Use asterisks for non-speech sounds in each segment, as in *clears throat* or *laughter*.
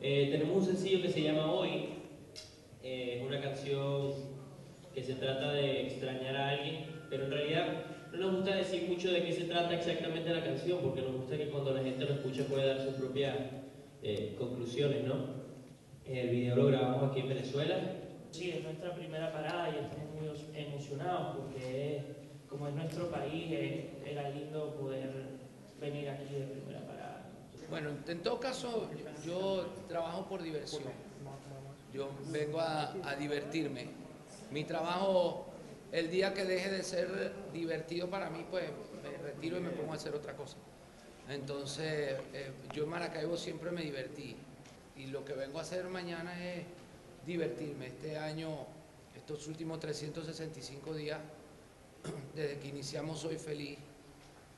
Eh, tenemos un sencillo que se llama Hoy, eh, es una canción que se trata de extrañar a alguien, pero en realidad no nos gusta decir mucho de qué se trata exactamente la canción, porque nos gusta que cuando la gente lo escuche pueda dar sus propias eh, conclusiones, ¿no? El video lo grabamos aquí en Venezuela. Sí, es nuestra primera parada y estamos muy emocionados porque es- como es nuestro país, era lindo poder venir aquí de primera parada. Bueno, en todo caso, yo por diversión. Yo vengo a, a divertirme. Mi trabajo, el día que deje de ser divertido para mí, pues me retiro y me pongo a hacer otra cosa. Entonces, eh, yo en Maracaibo siempre me divertí. Y lo que vengo a hacer mañana es divertirme. Este año, estos últimos 365 días, *clears throat* desde que iniciamos Soy Feliz,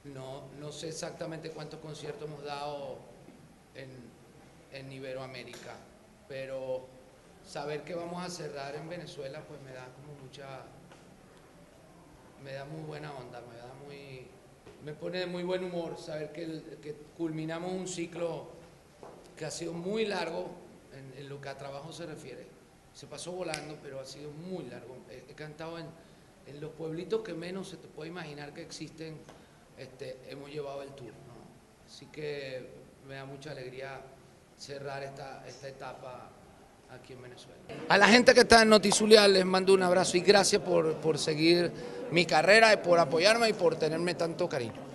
no, no sé exactamente cuántos conciertos hemos dado en, en Iberoamérica, pero saber que vamos a cerrar en Venezuela, pues me da como mucha, me da muy buena onda, me da muy, me pone de muy buen humor saber que, que culminamos un ciclo que ha sido muy largo en, en lo que a trabajo se refiere. Se pasó volando, pero ha sido muy largo. He, he cantado en, en los pueblitos que menos se te puede imaginar que existen, este, hemos llevado el tour. ¿no? Así que me da mucha alegría cerrar esta, esta etapa aquí en Venezuela. A la gente que está en Notizulia les mando un abrazo y gracias por, por seguir mi carrera, y por apoyarme y por tenerme tanto cariño.